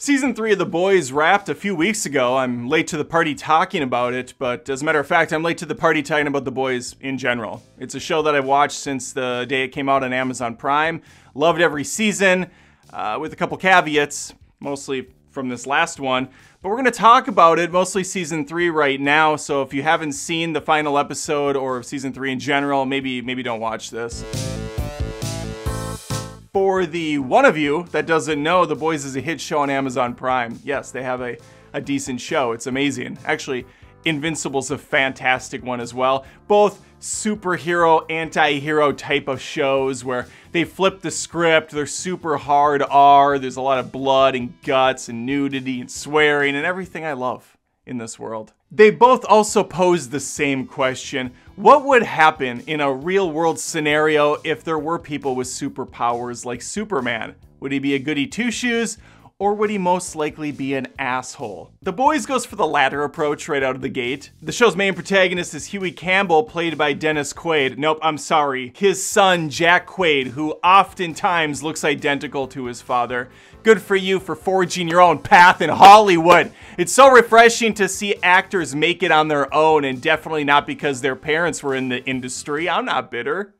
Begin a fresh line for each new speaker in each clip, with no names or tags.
Season 3 of The Boys wrapped a few weeks ago. I'm late to the party talking about it, but as a matter of fact, I'm late to the party talking about The Boys in general. It's a show that I've watched since the day it came out on Amazon Prime. Loved every season, uh, with a couple caveats, mostly from this last one. But we're going to talk about it, mostly season 3 right now, so if you haven't seen the final episode or season 3 in general, maybe maybe don't watch this. For the one of you that doesn't know, The Boys is a hit show on Amazon Prime. Yes, they have a, a decent show. It's amazing. Actually, Invincible's a fantastic one as well. Both superhero, anti-hero type of shows where they flip the script, they're super hard R, there's a lot of blood and guts and nudity and swearing and everything I love in this world. They both also pose the same question. What would happen in a real world scenario if there were people with superpowers like Superman? Would he be a goody two shoes or would he most likely be an asshole? The Boys goes for the latter approach right out of the gate. The show's main protagonist is Hughie Campbell, played by Dennis Quaid. Nope, I'm sorry. His son, Jack Quaid, who oftentimes looks identical to his father. Good for you for forging your own path in Hollywood. It's so refreshing to see actors make it on their own and definitely not because their parents were in the industry. I'm not bitter.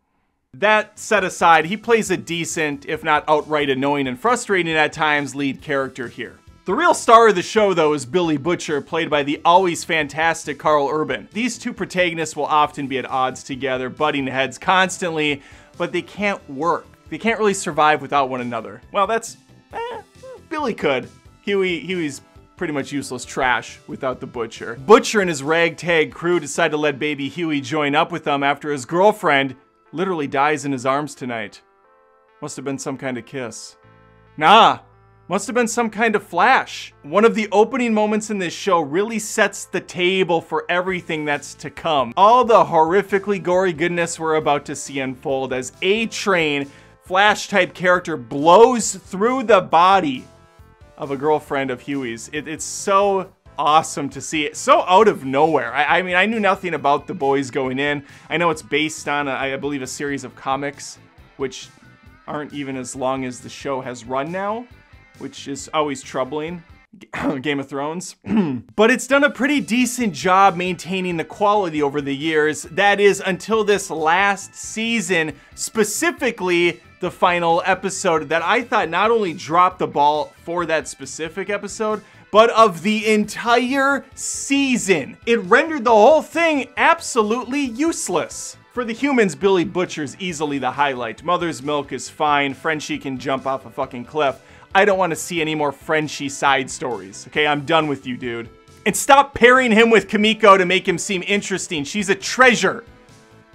That set aside, he plays a decent, if not outright annoying and frustrating at times, lead character here. The real star of the show, though, is Billy Butcher, played by the always fantastic Karl Urban. These two protagonists will often be at odds together, butting heads constantly, but they can't work. They can't really survive without one another. Well, that's. Eh, Billy could. Hughie, Hughie's pretty much useless trash without the Butcher. Butcher and his ragtag crew decide to let baby Huey join up with them after his girlfriend literally dies in his arms tonight. Must have been some kind of kiss. Nah, must have been some kind of flash. One of the opening moments in this show really sets the table for everything that's to come. All the horrifically gory goodness we're about to see unfold as A Train, Flash type character, blows through the body of a girlfriend of Hughie's. It, it's so awesome to see it so out of nowhere. I, I, mean, I knew nothing about the boys going in. I know it's based on, a, I believe, a series of comics, which aren't even as long as the show has run now, which is always troubling. Game of Thrones. but it's done a pretty decent job maintaining the quality over the years. That is, until this last season, specifically the final episode that I thought not only dropped the ball for that specific episode, but of the entire season. It rendered the whole thing absolutely useless. For the humans, Billy Butcher's easily the highlight. Mother's Milk is fine, Frenchie can jump off a fucking cliff. I don't want to see any more Frenchie side stories. Okay, I'm done with you, dude. And stop pairing him with Kimiko to make him seem interesting. She's a treasure.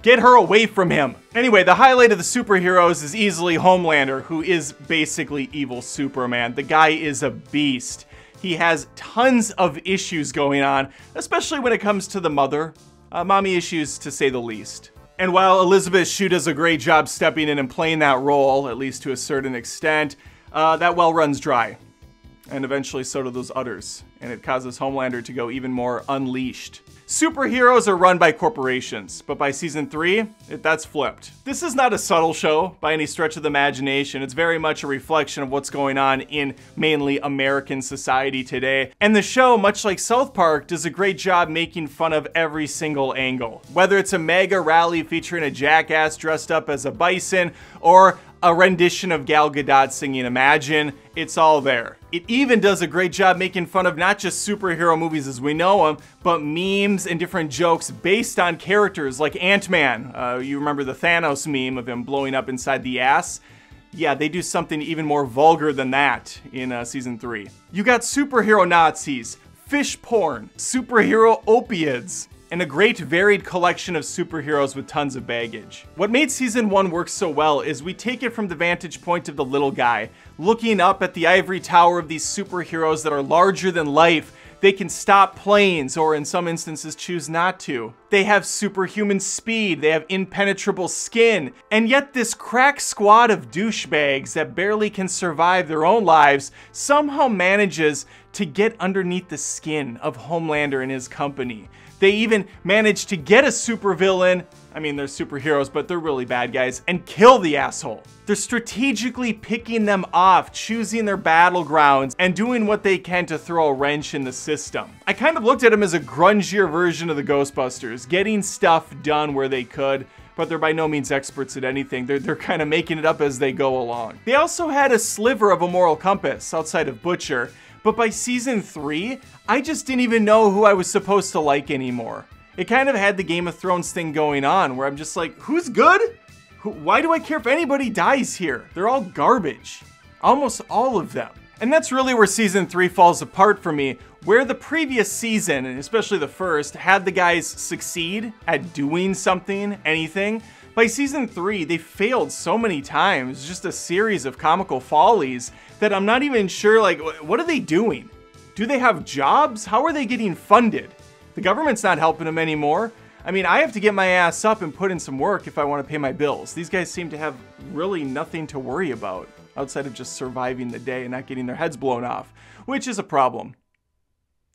Get her away from him. Anyway, the highlight of the superheroes is easily Homelander, who is basically evil Superman. The guy is a beast. He has tons of issues going on, especially when it comes to the mother. Uh, mommy issues, to say the least. And while Elizabeth Shue does a great job stepping in and playing that role, at least to a certain extent, uh, that well runs dry. And eventually so do those udders, and it causes Homelander to go even more unleashed. Superheroes are run by corporations, but by season 3, it, that's flipped. This is not a subtle show by any stretch of the imagination. It's very much a reflection of what's going on in mainly American society today. And the show, much like South Park, does a great job making fun of every single angle. Whether it's a MAGA rally featuring a jackass dressed up as a bison, or a rendition of Gal Gadot singing Imagine. It's all there. It even does a great job making fun of not just superhero movies as we know them, but memes and different jokes based on characters like Ant-Man. Uh, you remember the Thanos meme of him blowing up inside the ass? Yeah, they do something even more vulgar than that in uh, season three. You got superhero Nazis, fish porn, superhero opiates, and a great varied collection of superheroes with tons of baggage. What made season 1 work so well is we take it from the vantage point of the little guy, looking up at the ivory tower of these superheroes that are larger than life. They can stop planes, or in some instances choose not to. They have superhuman speed, they have impenetrable skin, and yet this crack squad of douchebags that barely can survive their own lives somehow manages to get underneath the skin of Homelander and his company. They even manage to get a supervillain I mean, they're superheroes, but they're really bad guys, and kill the asshole. They're strategically picking them off, choosing their battlegrounds, and doing what they can to throw a wrench in the system. I kind of looked at them as a grungier version of the Ghostbusters, getting stuff done where they could, but they're by no means experts at anything. They're, they're kind of making it up as they go along. They also had a sliver of a moral compass outside of Butcher, but by season 3, I just didn't even know who I was supposed to like anymore. It kind of had the Game of Thrones thing going on where I'm just like, who's good? why do I care if anybody dies here? They're all garbage. Almost all of them. And that's really where season 3 falls apart for me, where the previous season, and especially the first, had the guys succeed at doing something, anything. By season 3, they failed so many times, just a series of comical follies, that I'm not even sure, like, what are they doing? Do they have jobs? How are they getting funded? The government's not helping them anymore. I mean, I have to get my ass up and put in some work if I want to pay my bills. These guys seem to have really nothing to worry about outside of just surviving the day and not getting their heads blown off, which is a problem.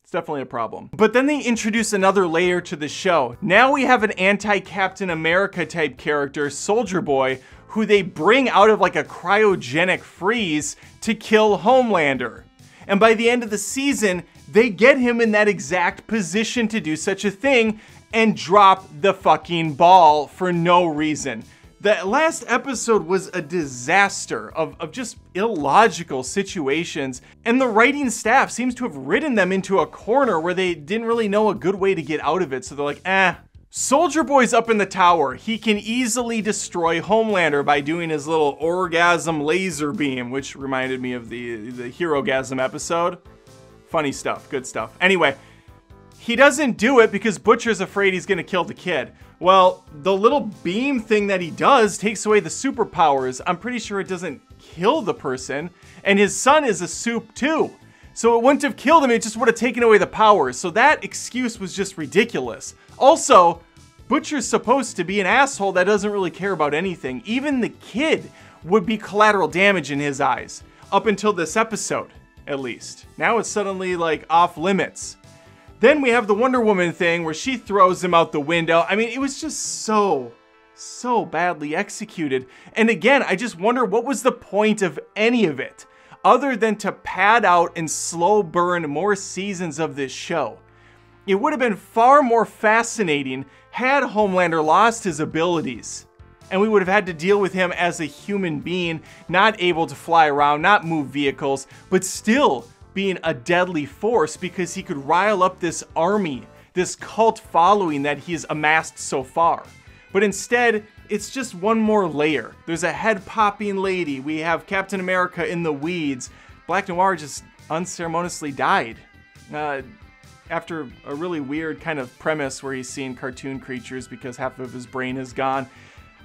It's definitely a problem. But then they introduce another layer to the show. Now we have an anti-Captain America type character, Soldier Boy, who they bring out of like a cryogenic freeze to kill Homelander. And by the end of the season, they get him in that exact position to do such a thing and drop the fucking ball for no reason. The last episode was a disaster of, of just illogical situations, and the writing staff seems to have ridden them into a corner where they didn't really know a good way to get out of it, so they're like, eh. Soldier Boy's up in the tower. He can easily destroy Homelander by doing his little orgasm laser beam, which reminded me of the, the Herogasm episode. Funny stuff, good stuff. Anyway, he doesn't do it because Butcher's afraid he's gonna kill the kid. Well, the little beam thing that he does takes away the superpowers. I'm pretty sure it doesn't kill the person, and his son is a supe too. So it wouldn't have killed him, it just would have taken away the powers. So that excuse was just ridiculous. Also, Butcher's supposed to be an asshole that doesn't really care about anything. Even the kid would be collateral damage in his eyes, up until this episode at least. Now it's suddenly like off limits. Then we have the Wonder Woman thing where she throws him out the window. I mean, it was just so, so badly executed. And again, I just wonder what was the point of any of it other than to pad out and slow burn more seasons of this show. It would have been far more fascinating had Homelander lost his abilities and we would have had to deal with him as a human being, not able to fly around, not move vehicles, but still being a deadly force because he could rile up this army, this cult following that he's amassed so far. But instead, it's just one more layer. There's a head popping lady, we have Captain America in the weeds. Black Noir just unceremoniously died. Uh, after a really weird kind of premise where he's seeing cartoon creatures because half of his brain is gone.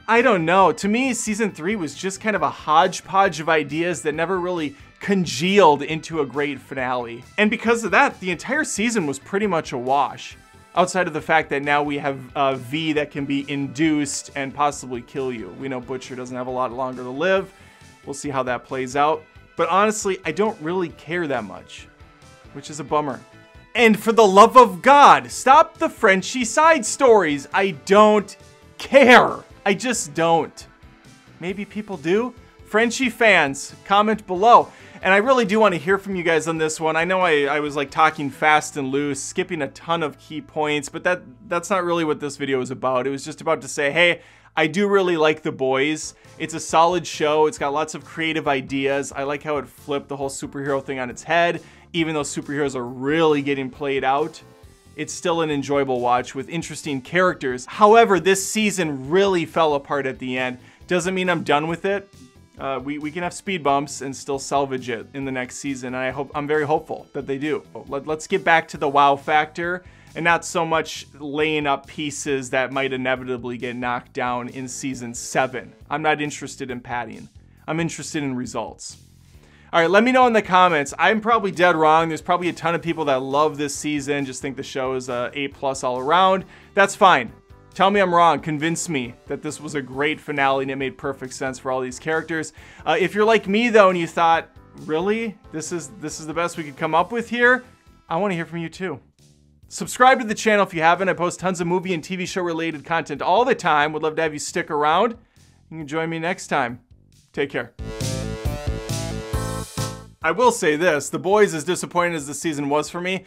I don't know. To me, season three was just kind of a hodgepodge of ideas that never really congealed into a great finale. And because of that, the entire season was pretty much a wash. Outside of the fact that now we have a V that can be induced and possibly kill you. We know Butcher doesn't have a lot longer to live. We'll see how that plays out. But honestly, I don't really care that much, which is a bummer. And for the love of God, stop the Frenchie side stories. I don't care. I just don't. Maybe people do. Frenchie fans, comment below. And I really do want to hear from you guys on this one. I know I, I was like talking fast and loose, skipping a ton of key points, but that that's not really what this video is about. It was just about to say, hey, I do really like The Boys. It's a solid show. It's got lots of creative ideas. I like how it flipped the whole superhero thing on its head, even though superheroes are really getting played out it's still an enjoyable watch with interesting characters. However, this season really fell apart at the end. Doesn't mean I'm done with it. Uh, we, we can have speed bumps and still salvage it in the next season. And I hope I'm very hopeful that they do. Let, let's get back to the wow factor and not so much laying up pieces that might inevitably get knocked down in season seven. I'm not interested in padding. I'm interested in results. All right, let me know in the comments. I'm probably dead wrong. There's probably a ton of people that love this season, just think the show is a A plus all around. That's fine. Tell me I'm wrong. Convince me that this was a great finale and it made perfect sense for all these characters. Uh, if you're like me though, and you thought, really, this is this is the best we could come up with here, I want to hear from you too. Subscribe to the channel if you haven't. I post tons of movie and TV show related content all the time. Would love to have you stick around. You can join me next time. Take care. I will say this The Boys, as disappointing as the season was for me,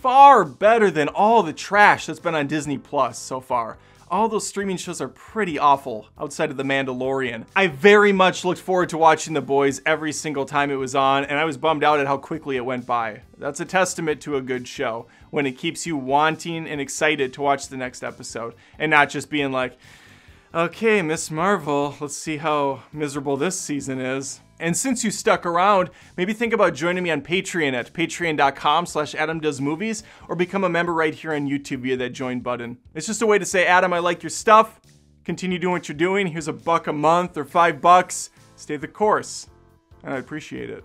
far better than all the trash that's been on Disney Plus so far. All those streaming shows are pretty awful outside of The Mandalorian. I very much looked forward to watching The Boys every single time it was on, and I was bummed out at how quickly it went by. That's a testament to a good show when it keeps you wanting and excited to watch the next episode and not just being like, okay, Miss Marvel, let's see how miserable this season is. And since you stuck around, maybe think about joining me on Patreon at patreon.com slash adamdoesmovies or become a member right here on YouTube via that join button. It's just a way to say, Adam, I like your stuff. Continue doing what you're doing. Here's a buck a month or five bucks. Stay the course. And I appreciate it.